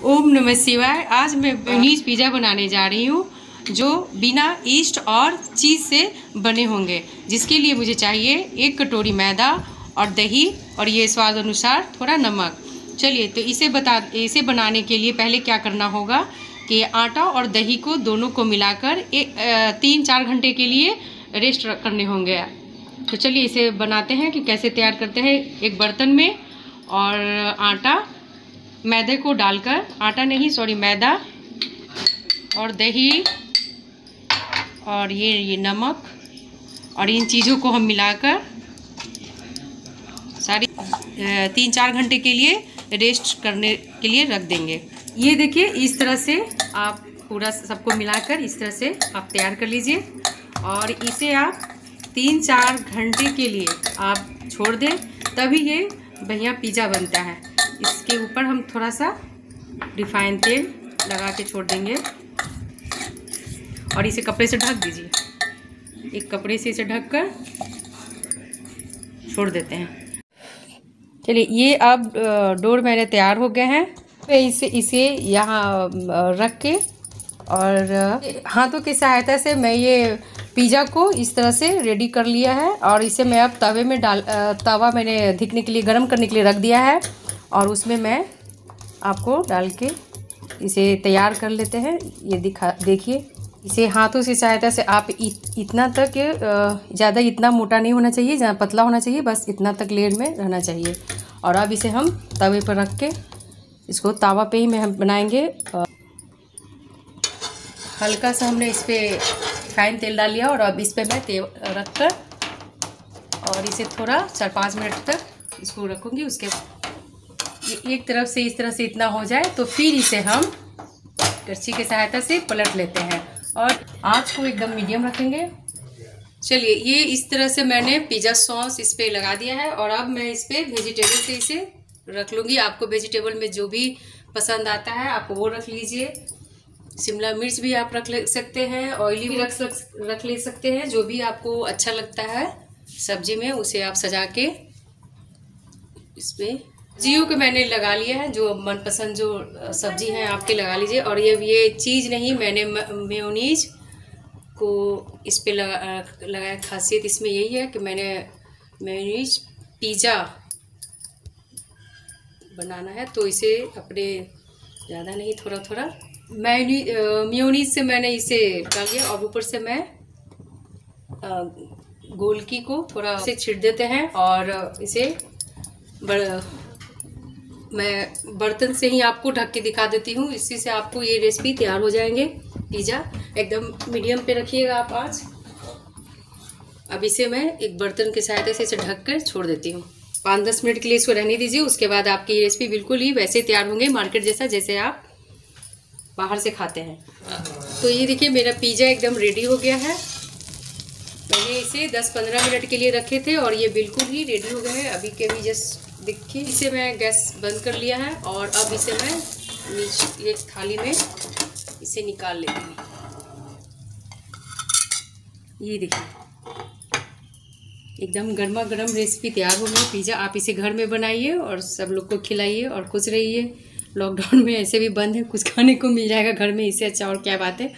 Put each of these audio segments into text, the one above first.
ओम नमः शिवाय। आज मैं पनीर पिज़्ज़ा बनाने जा रही हूँ, जो बिना ईस्ट और चीज़ से बने होंगे, जिसके लिए मुझे चाहिए एक कटोरी मैदा और दही और ये स्वाद अनुसार थोड़ा नमक। चलिए तो इसे बता, इसे बनाने के लिए पहले क्या करना होगा कि आटा और दही को दोनों को मिलाकर एक तीन चार घंटे के लिए रेस्ट करने होंगे। तो चलिए इसे बनाते हैं कि कैसे तैयार करते हैं एक बर्तन में और आटा मैदे को डालकर, आटा नहीं सॉरी मैदा और दही और ये ये नमक और इन चीज़ों को हम मिलाकर सारी तीन चार घंटे के लिए रेस्ट करने के लिए रख देंगे। ये देखिए, इस तरह से आप पूरा सबको मिलाकर इस तरह से आप तैयार कर लीजिए और इसे आप तीन चार घंटे के लिए आप छोड़ दें, तभी ये बढ़िया पिज़्ज़ा बनता है। इसके ऊपर हम थोड़ा सा रिफाइन तेल लगा के छोड़ देंगे। और इसे कपड़े से ढक दीजिए। एक कपड़े से इसे ढक कर छोड़ देते हैं। चलिए, ये अब डोर मेरे तैयार हो गए हैं। इसे इसे यहाँ रख के और हाथों की सहायता से मैं ये पिज़्ज़ा को इस तरह से रेडी कर लिया है। और इसे मैं अब तवे में डाल तवा मैंने धिकने के लिए, गर्म करने के लिए रख दिया है। और उसमें मैं आपको डाल के इसे तैयार कर लेते हैं। ये दिखा देखिए इसे हाथों से सहायता से आप इत, इतना तक ज़्यादा इतना मोटा नहीं होना चाहिए ज़्यादा पतला होना चाहिए बस इतना तक लेयर में रहना चाहिए। और अब इसे हम तवे पर रख के इसको तावा पे ही में हम बनाएँगे। हल्का सा हमने इस पर फाइन तेल डाल लिया और अब इस पर मैं तेल रख कर और इसे थोड़ा चार पाँच मिनट तक इसको रखूँगी। उसके एक तरफ़ से इस तरह से इतना हो जाए तो फिर इसे हम करछी की सहायता से पलट लेते हैं। और आँच को एकदम मीडियम रखेंगे। चलिए, ये इस तरह से मैंने पिज़्ज़ा सॉस इस पर लगा दिया है, और अब मैं इस पर वेजिटेबल से इसे रख लूँगी। आपको वेजिटेबल में जो भी पसंद आता है, आप वो रख लीजिए। शिमला मिर्च भी आप रख ले सकते हैं, ऑयली भी रख रख ले सकते हैं, जो भी आपको अच्छा लगता है, सब्ज़ी में उसे आप सजा के इसमें जियो के मैंने लगा लिया है, जो मनपसंद जो सब्ज़ी है आपके लगा लीजिए। और ये ये चीज़ नहीं, मैंने मेयोनीज को इस पर लगा लगाया। खासियत इसमें यही है कि मैंने मेयोनीज पिज़्ज़ा बनाना है तो इसे अपने ज़्यादा नहीं थोड़ा थोड़ा मैनी म्योनीज से मैंने इसे डाल दिया और ऊपर से मैं गोलकी को थोड़ा से छिड़ देते हैं और इसे बड़ मैं बर्तन से ही आपको ढक के दिखा देती हूँ। इसी से आपको ये रेसिपी तैयार हो जाएँगे। पिज़्ज़ा एकदम मीडियम पे रखिएगा आप आज। अब इसे मैं एक बर्तन की सहायता से इसे ढक कर छोड़ देती हूँ। पाँच दस मिनट के लिए इसको रहने दीजिए। उसके बाद आपकी ये रेसिपी बिल्कुल ही वैसे तैयार होंगे मार्केट जैसा जैसे आप बाहर से खाते हैं। तो ये देखिए, मेरा पिज़्ज़ा एकदम रेडी हो गया है। मैंने इसे 10-15 मिनट के लिए रखे थे और ये बिल्कुल ही रेडी हो गए हैं। अभी के भी जस्ट देखिए, इसे मैं गैस बंद कर लिया है और अब इसे मैं नीचे एक थाली में इसे निकाल लेती हूँ। ये देखिए, एकदम गर्मा गर्म रेसिपी तैयार हो गई। पिज़्ज़ा आप इसे घर में बनाइए और सब लोग को खिलाइए और खुश रहिए। लॉकडाउन में ऐसे भी बंद है, कुछ खाने को मिल जाएगा घर में, इससे अच्छा और क्या बात है।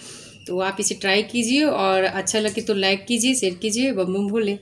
तो आप इसे ट्राई कीजिए और अच्छा लगे तो लाइक कीजिए शेयर कीजिए बम भूलें